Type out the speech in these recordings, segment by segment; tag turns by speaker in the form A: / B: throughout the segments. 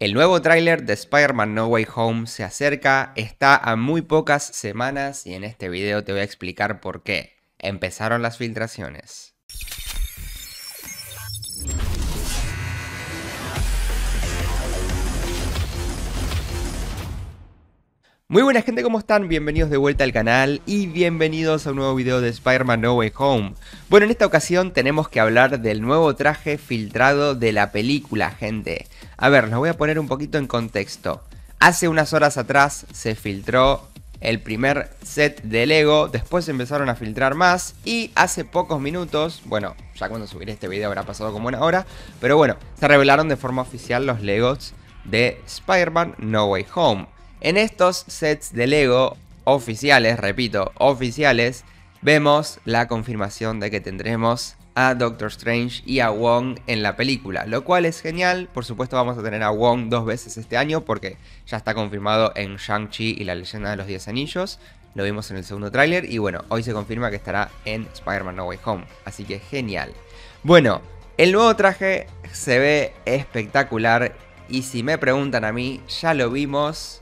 A: El nuevo tráiler de Spider-Man No Way Home se acerca, está a muy pocas semanas y en este video te voy a explicar por qué. Empezaron las filtraciones. Muy buena gente, ¿cómo están? Bienvenidos de vuelta al canal y bienvenidos a un nuevo video de Spider-Man No Way Home. Bueno, en esta ocasión tenemos que hablar del nuevo traje filtrado de la película, gente. A ver, los voy a poner un poquito en contexto. Hace unas horas atrás se filtró el primer set de Lego, después empezaron a filtrar más y hace pocos minutos, bueno, ya cuando subiré este video habrá pasado como una hora, pero bueno, se revelaron de forma oficial los Legos de Spider-Man No Way Home. En estos sets de Lego oficiales, repito, oficiales, vemos la confirmación de que tendremos a Doctor Strange y a Wong en la película, lo cual es genial. Por supuesto vamos a tener a Wong dos veces este año porque ya está confirmado en Shang-Chi y la leyenda de los 10 anillos. Lo vimos en el segundo tráiler y bueno, hoy se confirma que estará en Spider-Man No Way Home, así que genial. Bueno, el nuevo traje se ve espectacular y si me preguntan a mí, ya lo vimos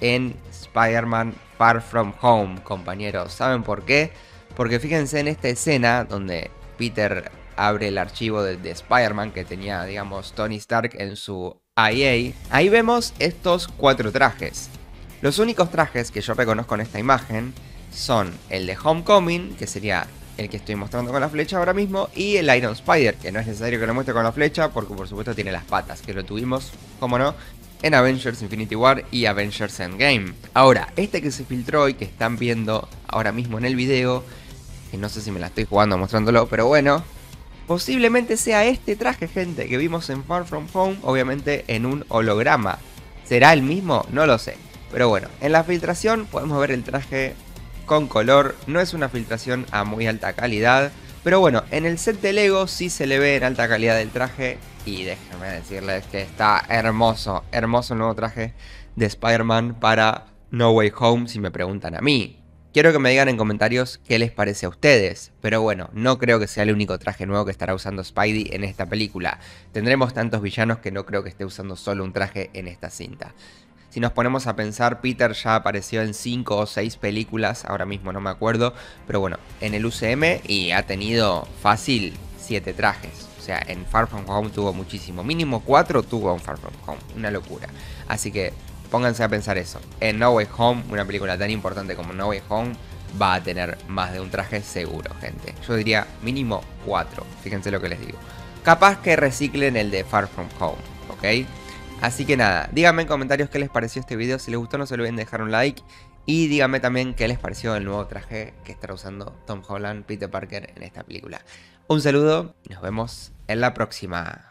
A: en Spider-Man Far From Home, compañeros. ¿Saben por qué? Porque fíjense en esta escena donde Peter abre el archivo de, Spider-Man que tenía, digamos, Tony Stark en su IA. Ahí vemos estos cuatro trajes. Los únicos trajes que yo reconozco en esta imagen son el de Homecoming, que sería el que estoy mostrando con la flecha ahora mismo, y el Iron Spider, que no es necesario que lo muestre con la flecha, porque por supuesto tiene las patas, que lo tuvimos, como no, en Avengers Infinity War y Avengers Endgame. Ahora, este que se filtró y que están viendo ahora mismo en el video, que no sé si me la estoy jugando mostrándolo, pero bueno, posiblemente sea este traje, gente, que vimos en Far From Home, obviamente en un holograma. ¿Será el mismo? No lo sé. Pero bueno, en la filtración podemos ver el traje con color, no es una filtración a muy alta calidad, pero bueno, en el set de Lego sí se le ve en alta calidad el traje y déjenme decirles que está hermoso, hermoso el nuevo traje de Spider-Man para No Way Home si me preguntan a mí. Quiero que me digan en comentarios qué les parece a ustedes, pero bueno, no creo que sea el único traje nuevo que estará usando Spidey en esta película. Tendremos tantos villanos que no creo que esté usando solo un traje en esta cinta. Si nos ponemos a pensar, Peter ya apareció en 5 o 6 películas, ahora mismo no me acuerdo, pero bueno, en el UCM y ha tenido fácil 7 trajes. O sea, en Far From Home tuvo muchísimo. Mínimo 4 tuvo en Far From Home. Una locura. Así que pónganse a pensar eso. En No Way Home, una película tan importante como No Way Home, va a tener más de un traje seguro, gente. Yo diría mínimo 4. Fíjense lo que les digo. Capaz que reciclen el de Far From Home, ¿ok? Así que nada, díganme en comentarios qué les pareció este video. Si les gustó no se olviden dejar un like. Y díganme también qué les pareció el nuevo traje que estará usando Tom Holland, Peter Parker en esta película. Un saludo y nos vemos en la próxima.